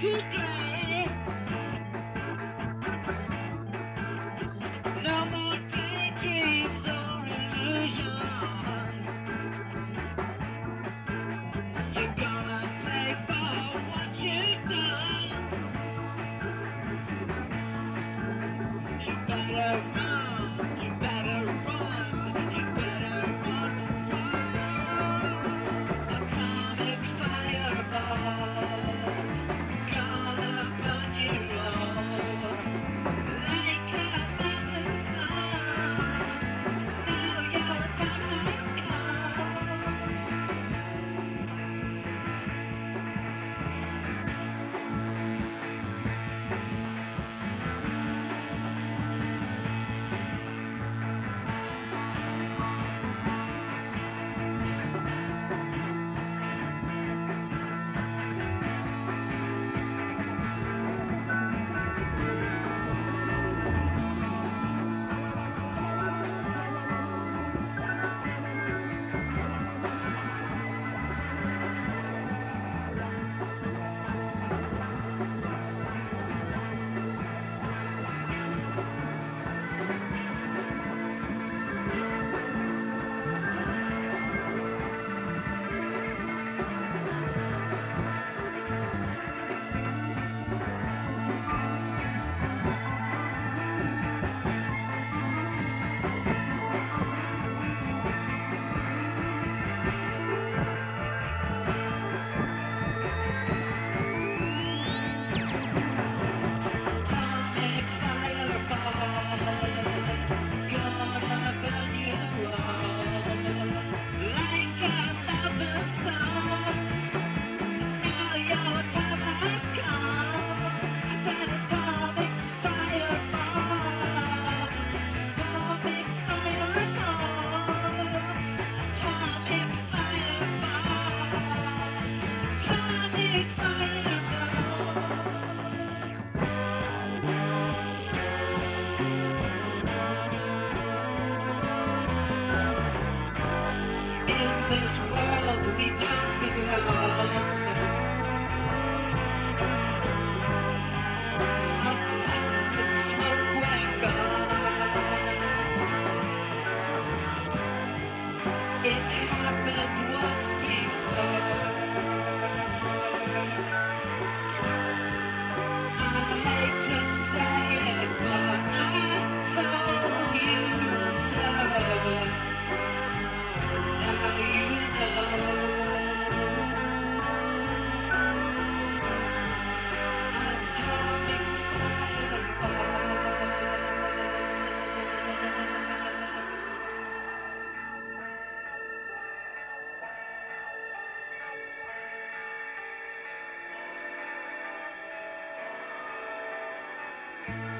Chica. these Bye.